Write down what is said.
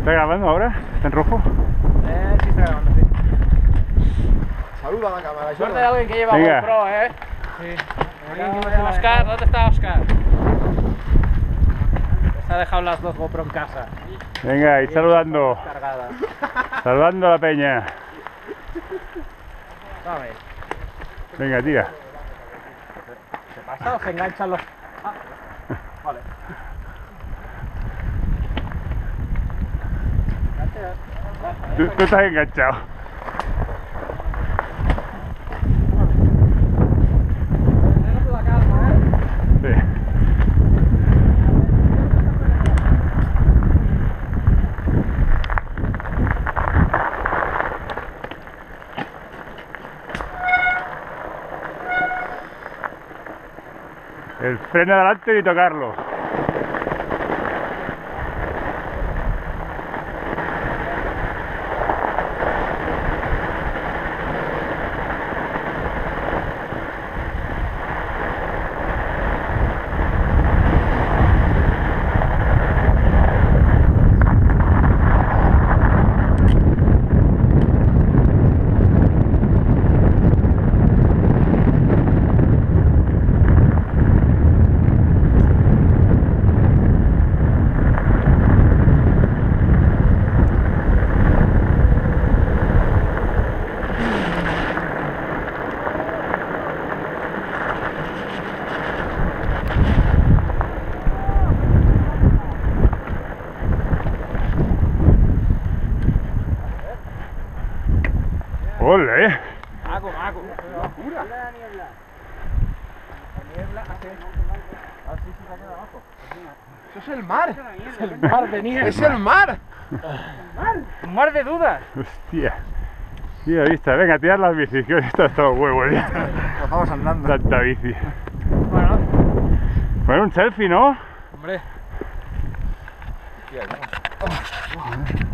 ¿Está grabando ahora? ¿Está en rojo? Eh, sí está grabando, sí. Saluda a la cámara, Suerte de alguien que lleva Venga. GoPro, eh. Sí. Oscar, ¿dónde está Oscar? Se ha dejado las dos GoPro en casa. Venga, y saludando. Saludando a la peña. Venga, tira. ¿Qué pasa? ¿Os enganchan los...? Ah, vale. Tú, tú estás enganchado. El freno de adelante y tocarlo. ¡Ole! eh. Mago, mago. Locura. La niebla. La niebla hace... Ah, sí, sí, se ha quedado abajo. Eso es el mar. Es el mar de niebla. Es el mar. Un mar de dudas. Hostia. Mira, vista. Venga, tirar las bicis, que hoy está todo huevo ya. Pues vamos andando. Tanta bici. Bueno, Bueno, un selfie, ¿no? hombre. Hostia, no.